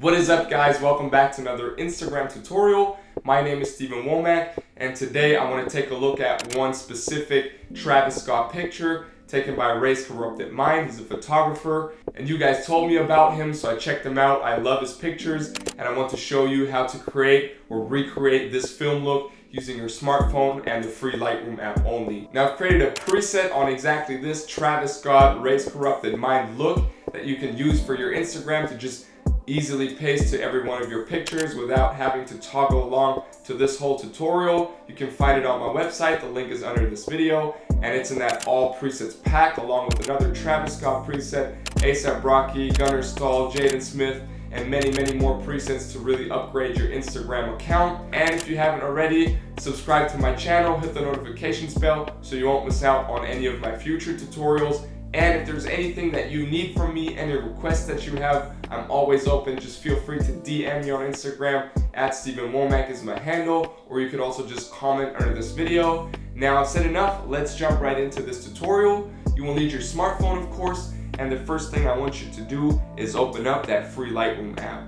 What is up guys? Welcome back to another Instagram tutorial. My name is Steven Wommack and today I want to take a look at one specific Travis Scott picture taken by Ray's Corrupted Mind. He's a photographer and you guys told me about him so I checked him out. I love his pictures and I want to show you how to create or recreate this film look using your smartphone and the free Lightroom app only. Now I've created a preset on exactly this Travis Scott Ray's Corrupted Mind look that you can use for your Instagram to just easily paste to every one of your pictures without having to toggle along to this whole tutorial. You can find it on my website, the link is under this video, and it's in that all presets pack along with another Travis Scott preset, ASAP Rocky, Gunnar Stahl, Jaden Smith, and many, many more presets to really upgrade your Instagram account. And if you haven't already, subscribe to my channel, hit the notifications bell so you won't miss out on any of my future tutorials and if there's anything that you need from me, any requests that you have, I'm always open. Just feel free to DM me on Instagram at Steven Wommack is my handle, or you could also just comment under this video. Now I've said enough, let's jump right into this tutorial. You will need your smartphone, of course, and the first thing I want you to do is open up that free Lightroom app.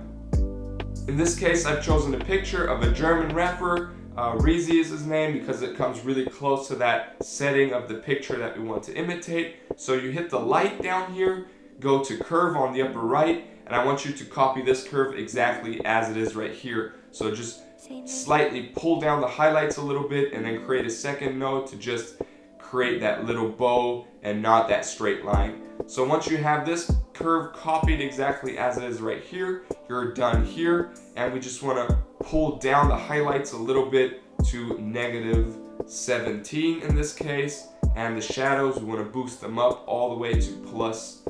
In this case, I've chosen a picture of a German rapper uh, Reezy is his name because it comes really close to that setting of the picture that we want to imitate. So you hit the light down here, go to curve on the upper right, and I want you to copy this curve exactly as it is right here. So just slightly pull down the highlights a little bit and then create a second note to just create that little bow and not that straight line. So once you have this curve copied exactly as it is right here, you're done here. And we just wanna pull down the highlights a little bit to negative 17 in this case. And the shadows, we wanna boost them up all the way to plus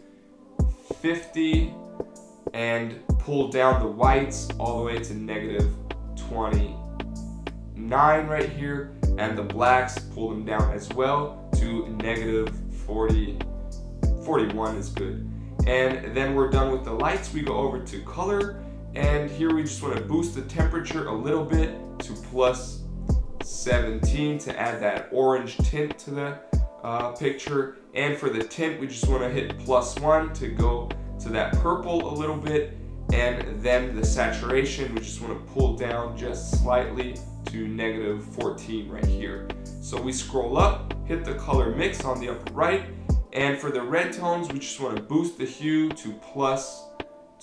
50 and pull down the whites all the way to negative 29 right here and the blacks pull them down as well to negative 40 41 is good and then we're done with the lights we go over to color and here we just want to boost the temperature a little bit to plus 17 to add that orange tint to the uh, picture. And for the tint we just want to hit plus one to go to that purple a little bit. And then the saturation we just want to pull down just slightly to negative 14 right here. So we scroll up hit the color mix on the upper right. And for the red tones we just want to boost the hue to plus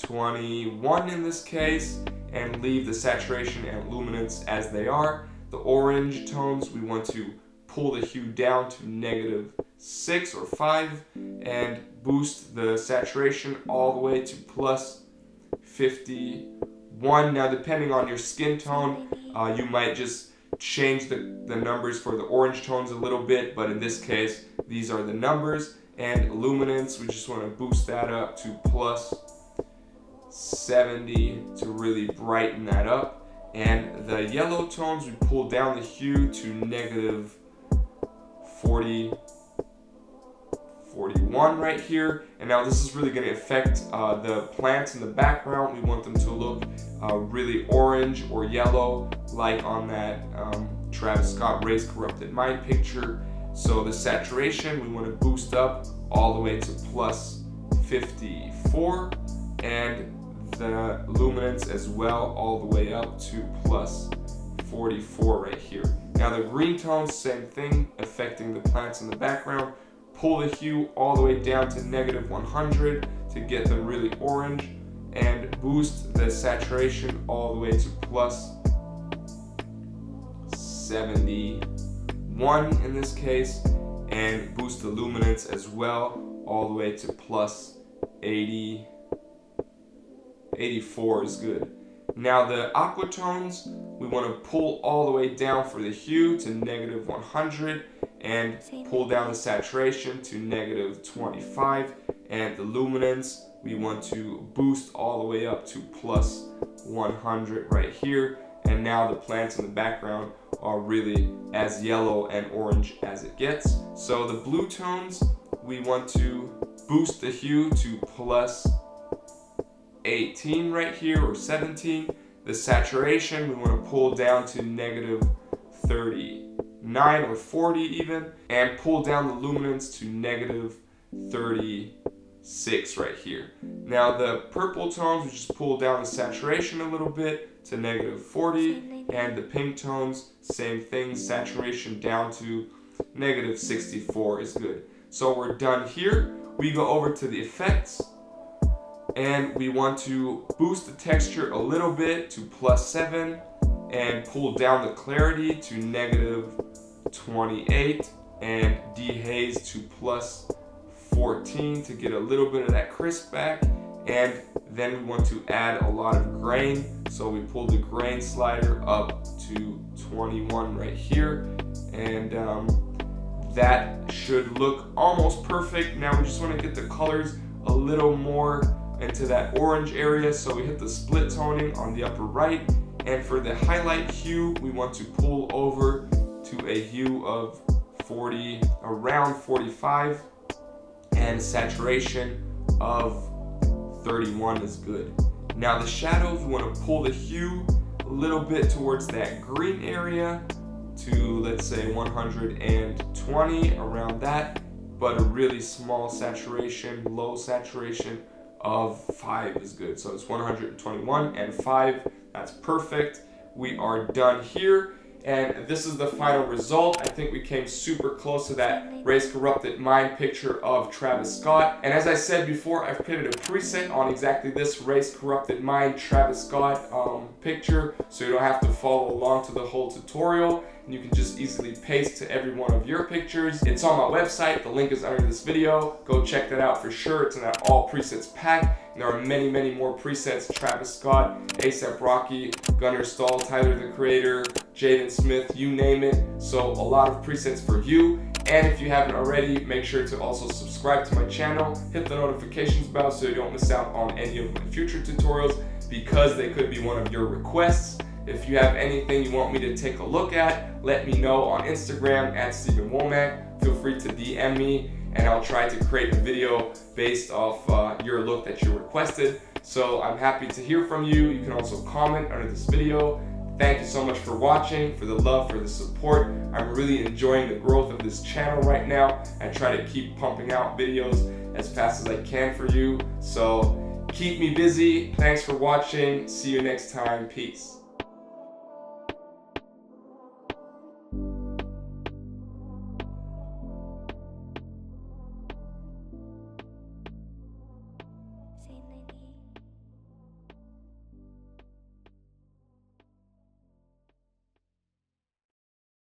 21 in this case and leave the saturation and luminance as they are the orange tones we want to pull the hue down to negative 6 or 5 and boost the saturation all the way to plus 51. Now depending on your skin tone, uh, you might just change the, the numbers for the orange tones a little bit, but in this case, these are the numbers. And luminance, we just want to boost that up to plus 70 to really brighten that up. And the yellow tones, we pull down the hue to negative 40, 41 right here. And now this is really gonna affect uh, the plants in the background. We want them to look uh, really orange or yellow, like on that um, Travis Scott Ray's Corrupted Mind picture. So the saturation, we wanna boost up all the way to plus 54. And the luminance as well all the way up to plus 44 right here. Now the green tones, same thing, affecting the plants in the background. Pull the hue all the way down to negative 100 to get them really orange and boost the saturation all the way to plus 71 in this case and boost the luminance as well all the way to plus 80 84 is good. Now the aquatones, we want to pull all the way down for the hue to negative 100 and pull down the saturation to negative 25 and the luminance we want to boost all the way up to plus 100 right here and now the plants in the background are really as yellow and orange as it gets. So the blue tones we want to boost the hue to plus 18 right here or 17. The saturation we want to pull down to negative 39 or 40 even and pull down the luminance to negative 37 six right here. Now the purple tones, we just pull down the saturation a little bit to negative 40, and the pink tones, same thing, saturation down to negative 64 is good. So we're done here. We go over to the effects, and we want to boost the texture a little bit to plus 7, and pull down the clarity to negative 28, and dehaze to plus 14 to get a little bit of that crisp back. And then we want to add a lot of grain. So we pull the grain slider up to 21 right here. And um, that should look almost perfect. Now we just want to get the colors a little more into that orange area. So we hit the split toning on the upper right. And for the highlight hue, we want to pull over to a hue of 40, around 45 and saturation of 31 is good. Now the shadows, we want to pull the hue a little bit towards that green area to let's say 120 around that, but a really small saturation, low saturation of 5 is good. So it's 121 and 5, that's perfect. We are done here and this is the final result. I think we came super close to that Ray's Corrupted Mind picture of Travis Scott. And as I said before, I've created a preset on exactly this Ray's Corrupted Mind Travis Scott um, picture, so you don't have to follow along to the whole tutorial. And you can just easily paste to every one of your pictures. It's on my website. The link is under this video. Go check that out for sure. It's in that all presets pack. And there are many, many more presets. Travis Scott, ASAP Rocky, Gunnar Stahl, Tyler the Creator, Jaden Smith, you name it. So a lot of presets for you. And if you haven't already, make sure to also subscribe to my channel, hit the notifications bell so you don't miss out on any of my future tutorials because they could be one of your requests. If you have anything you want me to take a look at, let me know on Instagram at Steven Wommack. Feel free to DM me and I'll try to create a video based off uh, your look that you requested. So I'm happy to hear from you. You can also comment under this video Thank you so much for watching, for the love, for the support. I'm really enjoying the growth of this channel right now. I try to keep pumping out videos as fast as I can for you. So keep me busy. Thanks for watching. See you next time. Peace.